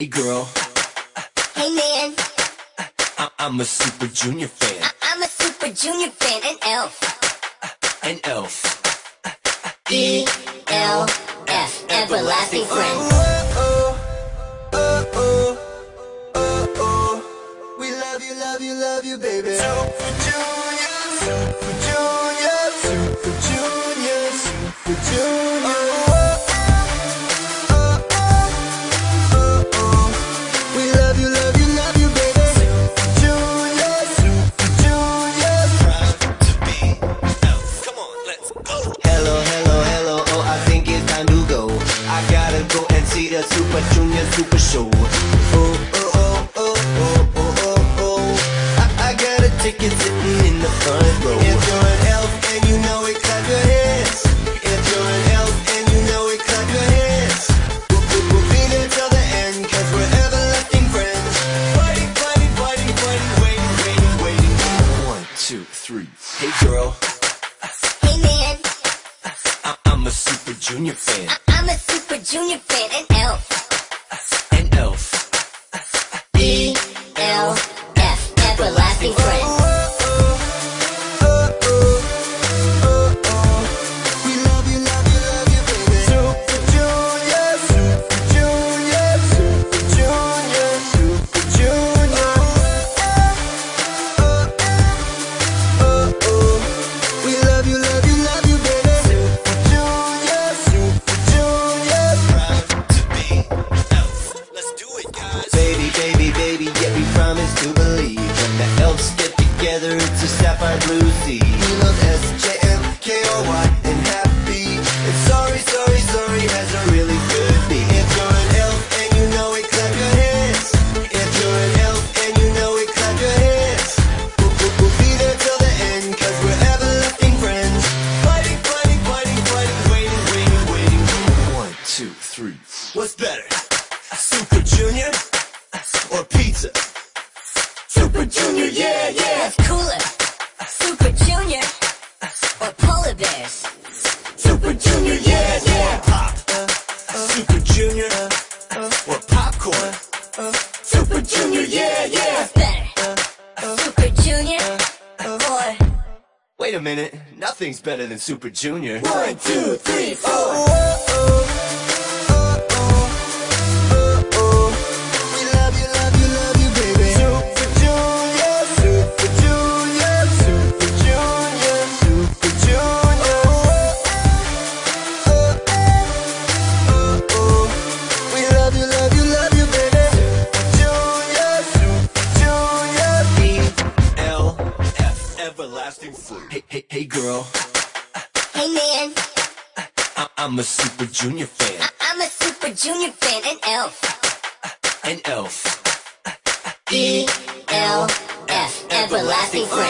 Hey girl, Hey man, I- I'm a Super Junior fan. I- I'm a Super Junior fan an Elf. An elf. E L F, everlasting friend. Oh, oh, oh, oh, oh, We love you, love you, love you, baby. Super Junior, Super Junior, Super Junior, Super Junior. Super Junior Super Show. Oh, oh, oh, oh, oh, oh, oh, oh. I, I got a ticket sitting in the front row. If you're an elf and you know it, clap your hands. If you're an elf and you know it, clap your hands. We'll, we'll, we'll be there till the end, cause we're everlasting friends. Fighting, fighting, fighting, fighting, waiting, waiting, waiting. One, two, three. Hey girl, Hey man, I- I'm a Super Junior fan. I- I'm a Super Junior fan and Elf. Two, three. What's better? Super Junior or pizza? Super Junior, yeah, yeah. What's cooler? Super Junior or polar bears? Super Junior, yeah, yeah. Pop. Super Junior or popcorn? Super Junior, yeah, yeah. What's better? Super Junior or Wait a minute, nothing's better than Super Junior. one, two, three, four. We everlasting fruit. Hey, hey, hey, girl, Hey man, I- I'm a Super Junior fan. I- I'm a Super Junior fan an Elf. An elf. E L F, everlasting friend.